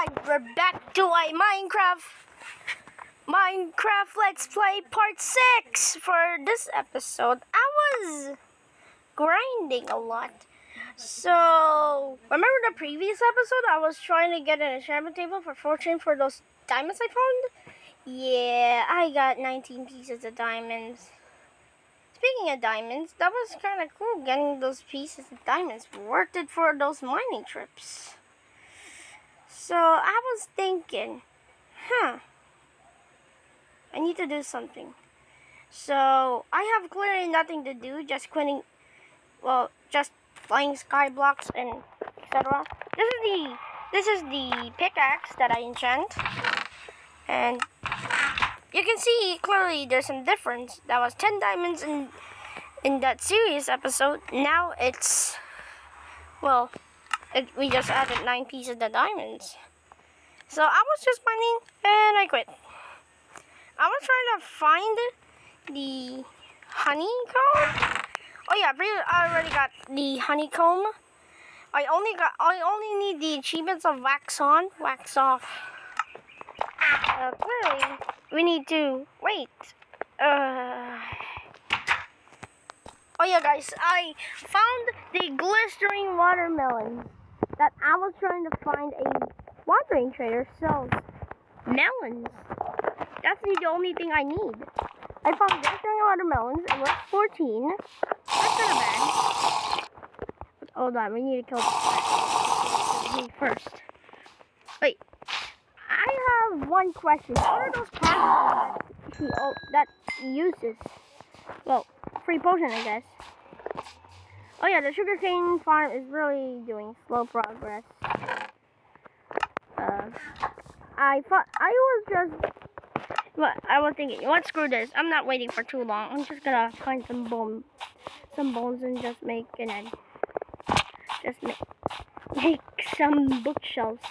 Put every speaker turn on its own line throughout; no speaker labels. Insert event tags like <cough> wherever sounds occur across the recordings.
guys, we're back to a Minecraft Minecraft Let's Play Part 6. For this episode, I was grinding a lot. So, remember the previous episode? I was trying to get an enchantment table for fortune for those diamonds I found? Yeah, I got 19 pieces of diamonds. Speaking of diamonds, that was kind of cool getting those pieces of diamonds. Worth it for those mining trips. So I was thinking, huh, I need to do something. So I have clearly nothing to do, just quitting, well, just flying sky blocks and etc. This is the this is the pickaxe that I enchant, and you can see clearly there's some difference. That was 10 diamonds in in that series episode. Now it's well, it, we just added 9 pieces of diamonds. So I was just mining and I quit. I was trying to find the honeycomb. Oh yeah, I already got the honeycomb. I only got I only need the achievements of wax on, wax off. Uh, clearly, we need to wait. Uh, oh yeah, guys, I found the glistering watermelon that I was trying to find a wandering trader sells melons. That's the only thing I need. I found glistering watermelons. It was 14. That's not bad. hold on, we need to kill the first. Wait, I have one question. What are those packs that, he oh, that uses? Well, free potion, I guess. Oh yeah, the sugarcane farm is really doing slow progress. Uh, I thought I was just. What I was thinking. What screw this? I'm not waiting for too long. I'm just gonna find some bone, some bones, and just make an egg. Just make make some bookshelves.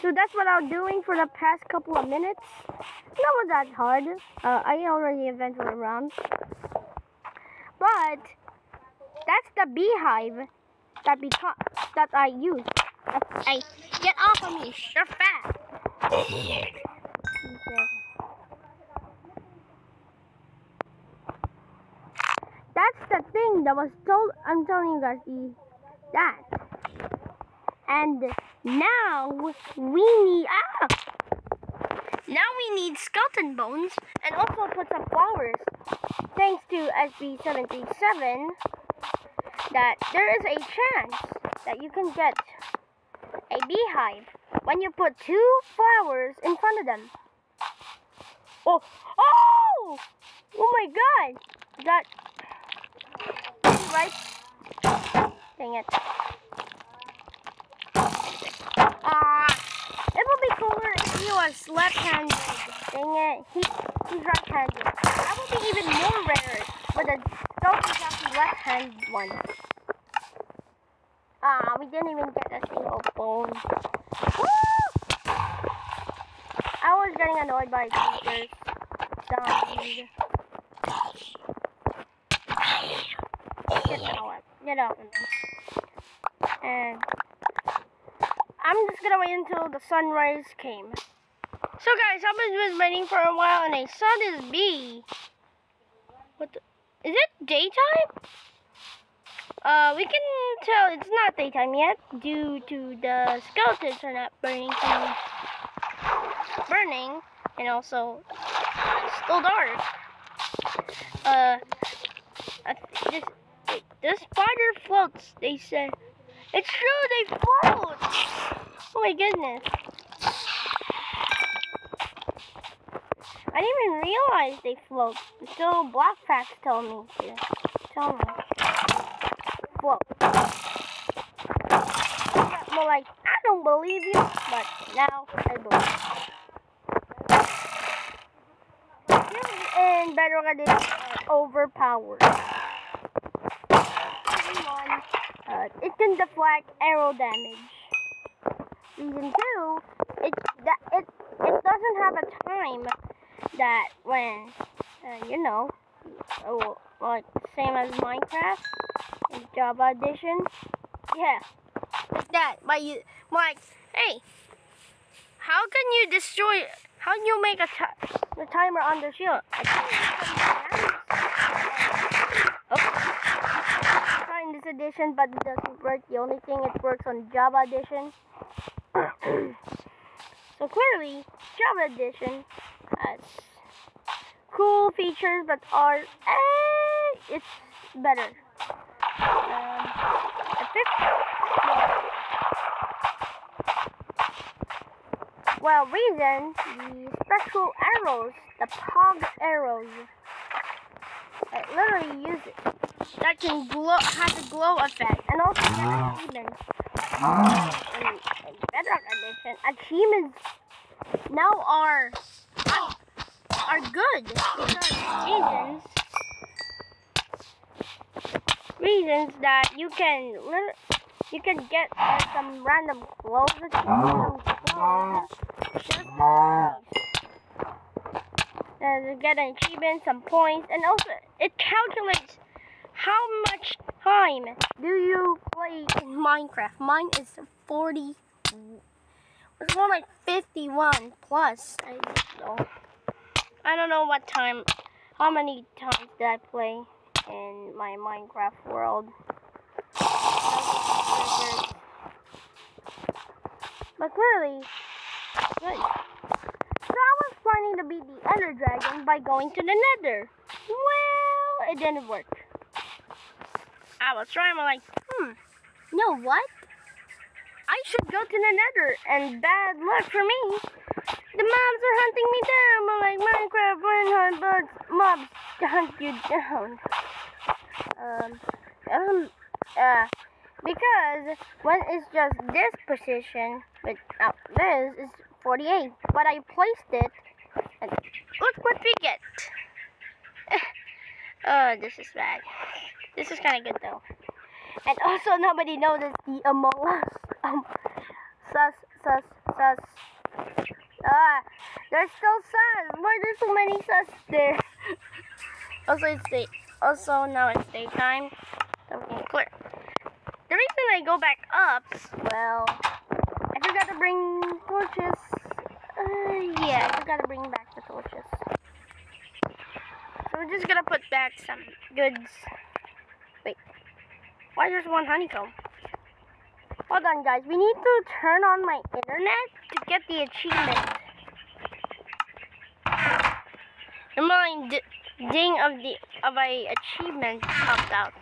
So that's what I'm doing for the past couple of minutes. Not that hard. Uh, I already invented around. But that's the beehive that become that I use. Hey, get off of me! You're fat. That's the thing that was told. I'm telling you guys the that. And now we need ah. Now we need skeleton bones and also put some flowers. Thanks to SB737, that there is a chance that you can get a beehive when you put two flowers in front of them. Oh, oh! Oh my god! That right? Dang it. Ah, uh, it would be cooler if he was left-handed. Dang it, he, he's right-handed. That would be even more rare, but a is actually left-handed one. Ah, we didn't even get a single bone. Woo! I was getting annoyed by creatures. Dumb. Get out. Get out. And I'm just gonna wait until the sunrise came. So guys, I've been waiting for a while and I saw this bee. What the, is it daytime? Uh, we can tell it's not daytime yet due to the skeletons are not burning burning and also still dark. Uh, spider floats, they said. It's true, they float! Oh my goodness. I didn't even realize they float until Black Facts told me to. Tell me quote. More like, I don't believe you, but now I believe. And Bedrock Edition are overpowered. Uh, it can deflect arrow damage. Reason two, it that it it doesn't have a time that when uh, you know, oh, like same as Minecraft. Java Edition. Yeah, like that. But you, like, hey, how can you destroy? How can you make a, the timer on the shield? Oh. Trying this edition, but it doesn't work. The only thing it works on Java edition. <coughs> so clearly, Java edition has cool features, but are eh, it's better. Um, well, reason the special arrows, the pog arrows, I literally use it. That can glow, has a glow effect, and also achievements. In, in Bedrock Edition, achievements now are are good because reasons reasons that you can you can get uh, some random clothes some clothes just uh, get an achievement, some points, and also it calculates how much time do you play in Minecraft. Mine is 40. It's more like 51 plus. I don't know. I don't know what time, how many times did I play in my Minecraft world. But clearly, So I was planning to beat the Ender Dragon by going to the Nether. Well, it didn't work. I was trying, like, hmm, you know what? I should go to the Nether, and bad luck for me. The mobs are hunting me down, but like Minecraft, when hunt mobs hunt you down. Um, um, uh, because when it's just this position, but uh, this is 48, but I placed it, and look what we get. <laughs> oh, this is bad. This is kind of good though. And also, nobody noticed the Among Us. <laughs> Um, sus, sus, sus. Ah, there's still sus. Why there's so many sus there? <laughs> also, it's day. Also, now it's daytime. Okay, clear. The reason I go back up, well, bring torches. Uh, yeah, I forgot to bring back the torches. So we're just gonna put back some goods. Wait, why there's one honeycomb? Hold on, guys. We need to turn on my internet to get the achievement. The mind ding of the of a achievement popped out.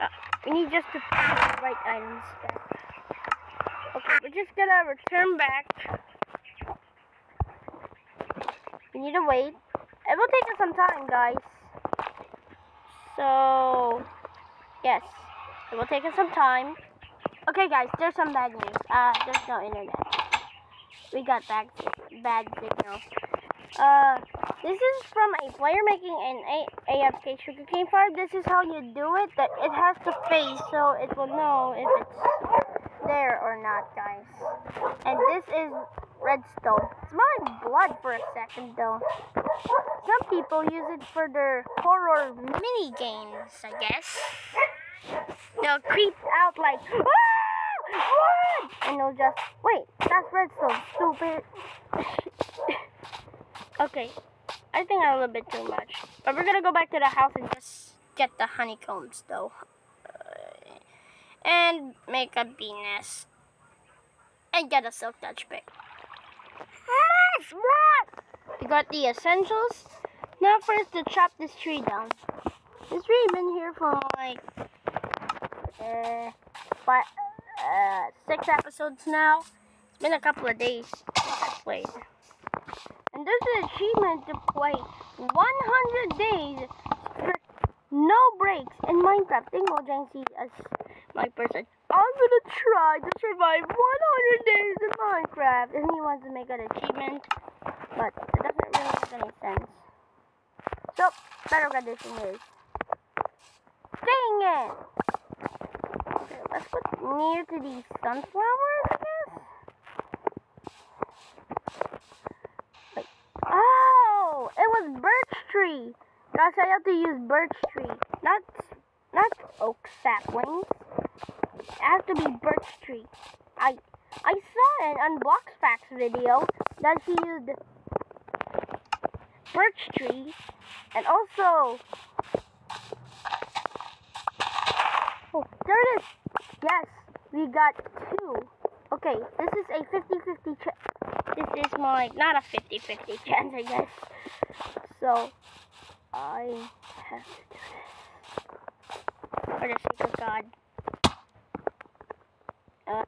Uh, we need just to put the right items back. Just gonna return back. We need to wait. It will take us some time, guys. So, yes. It will take us some time. Okay, guys, there's some bad news. Uh, there's no internet. We got bad, bad signal. Uh, this is from a player making an a AFK sugarcane farm. This is how you do it. That it has to face so it will know if it's there or not, guys. And this is redstone. It's like blood for a second, though. Some people use it for their horror mini games, I guess. They'll creep out like, ah! And they'll just, wait, that's redstone, stupid. <laughs> okay, I think I'm a little bit too much. But we're gonna go back to the house and just get the honeycombs, though. And make a bee nest. And get a silk touch pick. We got the essentials. Now first to chop this tree down. This tree been here for like uh, but uh, six episodes now. It's been a couple of days I played. And there's an achievement to play 100 days no breaks in Minecraft. Think Mojang sees as my person. I'm gonna try to survive 100 days in Minecraft. And he wants to make an achievement, but it doesn't really make any sense. So, better condition is. Dang it! Okay, let's put near to these sunflowers, I guess. Wait. Oh! It was birch tree! Guys, I have to use birch tree. Not, not oak saplings. It has to be birch tree. I, I saw an on Bloxfax video that he used birch tree and also Oh, there it is. Yes, we got two. Okay, this is a 50-50 chance. This is my, not a 50-50 <laughs> chance, I guess. So, I have to do this. For the sake of God. Uh,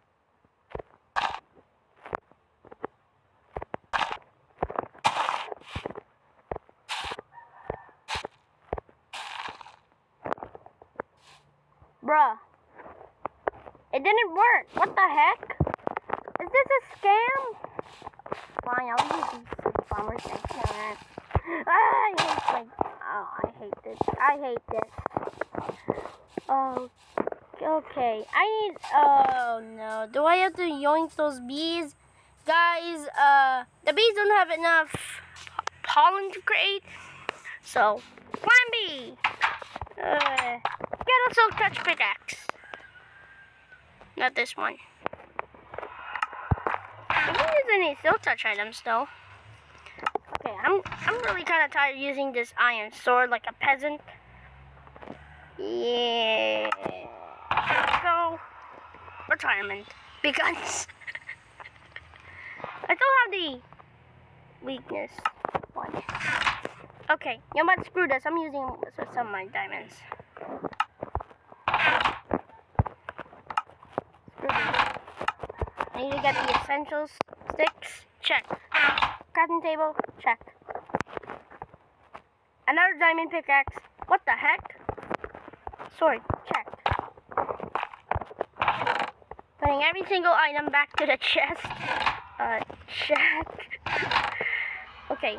bruh. It didn't work. What the heck? Is this a scam? Fine, I'll use these I hate oh, I hate this. I hate this. Oh, okay. I need, oh no. Do I have to yoink those bees? Guys, uh, the bees don't have enough pollen to create. So, plan B. Uh, get a silk touch pickaxe. Not this one. I don't use any silk touch items though. Okay, I'm I'm really kind of tired of using this iron sword like a peasant. Yeah. So, retirement because <laughs> I still have the weakness one. Okay, you what? Screw this. I'm using some of my diamonds. I need to get the essentials. Sticks, check. Crafting table, check. Another diamond pickaxe. What the heck? Sword, check. Putting every single item back to the chest. Uh, check. okay.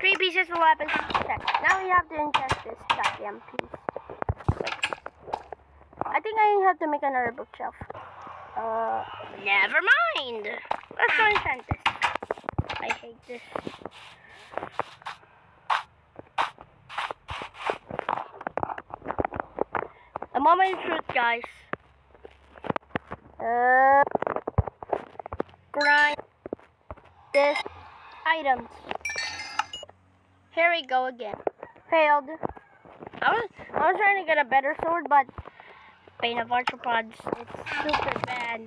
Three pieces of weapons, check. Now we have to ingest this goddamn piece. I think I have to make another bookshelf. Uh, never mind. Let's go enchant this. I hate this. A moment of truth, guys. Uh, grind this items. Here we go again. Failed. I was I was trying to get a better sword, but Bane of Arthropods. It's super bad.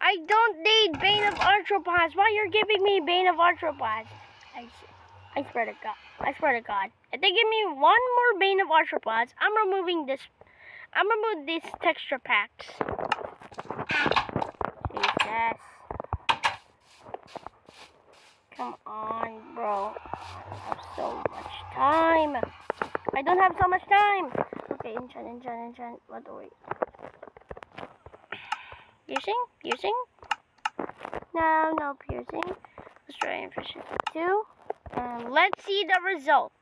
I don't need Bane of Arthropods. Why you're giving me Bane of Arthropods? I, I swear to God. I swear to God. If they give me one more Bane of Arthropods, I'm removing this. I'm removing these texture packs. Jesus. Come on, bro. I have so much time. I don't have so much time. Okay, enchant, enchant, enchant. What do we? Piercing? Piercing? No, no piercing. Let's try efficiency two. And let's see the result.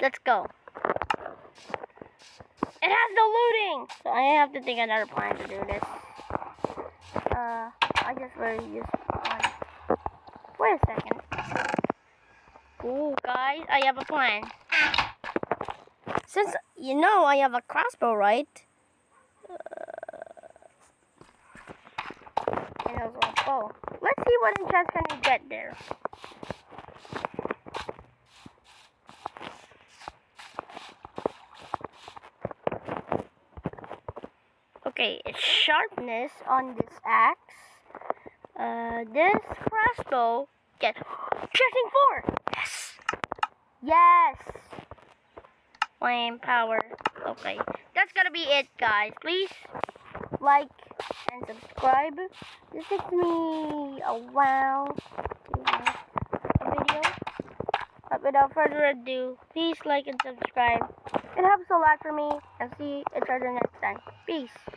Let's go. It has the looting! So I have to think another plan to do this. Uh, I just really use one. Wait a second. Ooh, guys, I have a plan. Since you know I have a crossbow, right? Uh, and bow. Let's see what enchant can we get there. Okay, it's sharpness on this axe. Uh, this crossbow get <gasps> piercing four. Yes. Yes flame power. Okay, that's gonna be it, guys. Please like and subscribe. This takes me a while to make a video. But without further ado, please like and subscribe. It helps a lot for me. And see each other next time. Peace.